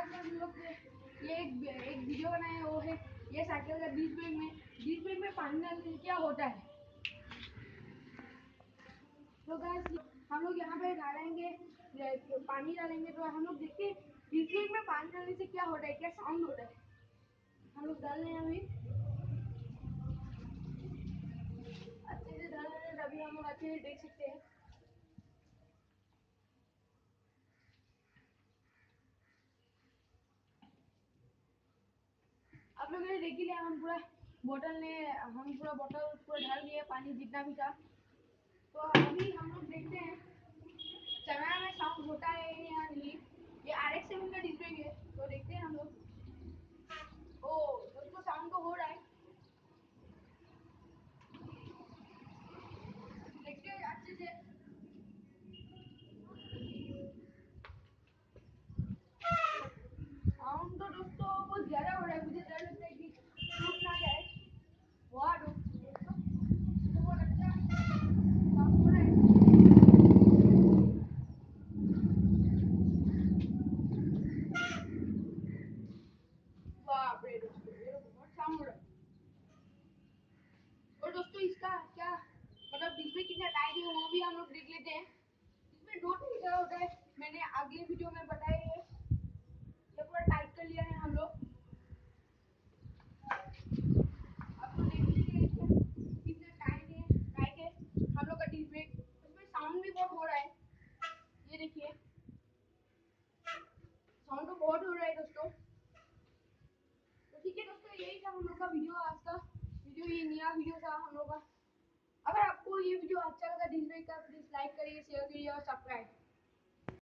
ये एक एक वीडियो बनाया वो है ये साइकिल का बीच ब्रेक में, बीच ब्रेक में पानी डालने से क्या होता है? तो गाइस हम लोग यहाँ पे डालेंगे पानी डालेंगे तो हम लोग देखते बीच ब्रेक में पानी डालने से क्या होता है, क्या साउंड होता है? हम लोग डाल रहे हैं अभी। अच्छे से डाल रहे हैं, तभी हम लोग अच्छे से देख सकते हैं। आप लोगों ने देख ही लिया हम पूरा बोतल ने, हम पूरा बोतल पूरा ढाल दिया, पानी जितना भी था। तो अभी हम लोग देखते हैं चना में साउंड होता है या नहीं, ये आर एक्स सेवन का डिस्प्ले है तो देखते हैं हम लोग। ओ दोस्तों साउंड तो हो रहा है। देखते हैं, अच्छे से साउंड तो दोस्तों बहुत ज़्यादा हो रहा है मुझे डर लगता है कि टूट ना जाए वाह दोस्तों तो बहुत अच्छा साउंड हो रहा है बाप रे दोस्तों ये तो बहुत साउंड हो रहा है और दोस्तों इसका क्या मतलब इसमें कितना टाइट है वो भी हम लोग देख लेते हैं। इसमें दो तरीका होता है। मैंने अगले वीडियो में बताया है। ये पूरा टाइट कर लिया है हम लोग। अब तो देख लीजिए कितना टाइट टाइट हम लोग का डिस्प्ले उसमें साउंड भी बहुत रहा ये देखिए। साउंड तो तो वीडियो आज का। वीडियो ये नया वीडियो था हम लोग का। अगर आपको ये वीडियो अच्छा